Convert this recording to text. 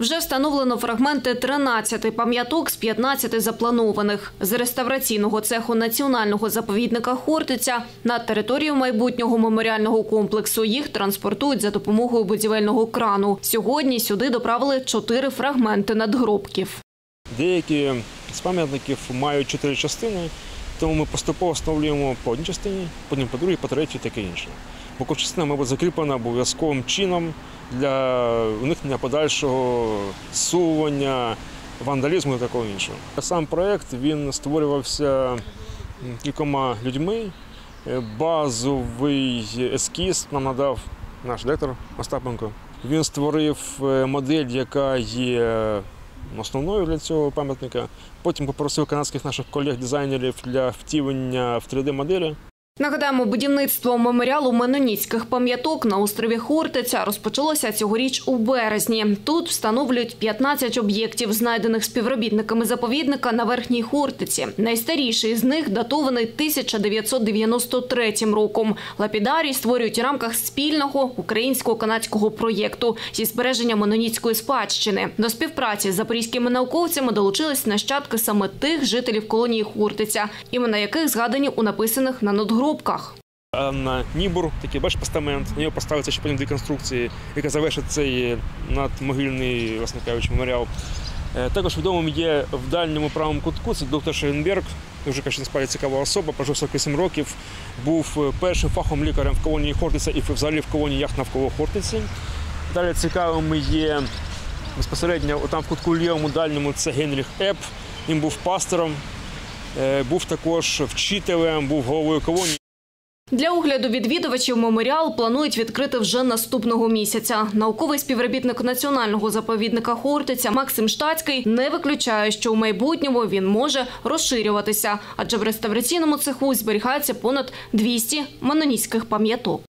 Вже встановлено фрагменти 13 пам'яток з 15 запланованих. З реставраційного цеху національного заповідника Хортиця на територію майбутнього меморіального комплексу їх транспортують за допомогою будівельного крану. Сьогодні сюди доправили чотири фрагменти надгробків. Деякі з пам'ятників мають чотири частини, тому ми поступово встановлюємо по одній частині, потім по другій, по третій, таке інше. Бо частина має бути закріплена обов'язковим чином для уникнення подальшого сування, вандалізму і такого іншого. Сам проєкт створювався кількома людьми. Е, Базовий ескіз нам надав наш директор Остапенко. Він створив е, модель, яка є основною для цього пам'ятника. Потім попросив канадських наших колег-дизайнерів для втілення в 3D-моделі. Нагадаємо, будівництво меморіалу меноніцьких пам'яток на острові Хортиця розпочалося цьогоріч у березні. Тут встановлюють 15 об'єктів, знайдених співробітниками заповідника на верхній Хортиці. Найстаріший з них датований 1993 роком. Лапідарій створюють у рамках спільного українсько-канадського проєкту зі збереження меноніцької спадщини. До співпраці з запорізькими науковцями долучились нащадки саме тих жителів колонії Хортиця, імена яких згадані у написаних на надгробках. Анна Нібур, такий бачиш постамент. На нього поставиться ще потім дві конструкції, яка завершить цей надмогильний, власне кажучи, меморіал. Е, Також відомим є в дальньому правому кутку. Це доктор Шеренберг, дуже насправді цікава особа, прожив 48 років, був першим фахом лікарем в колонії Хортиця і взагалі в колонії яхт навколо Хортиці. Далі цікавими є безпосередньо там в кутку лівому дальньому це Генріх Еп. Він був пастором, був також вчителем, був головою колонії. Для огляду відвідувачів меморіал планують відкрити вже наступного місяця. Науковий співробітник національного заповідника Хортиця Максим Штацький не виключає, що у майбутньому він може розширюватися, адже в реставраційному цеху зберігається понад 200 меноніцьких пам'яток.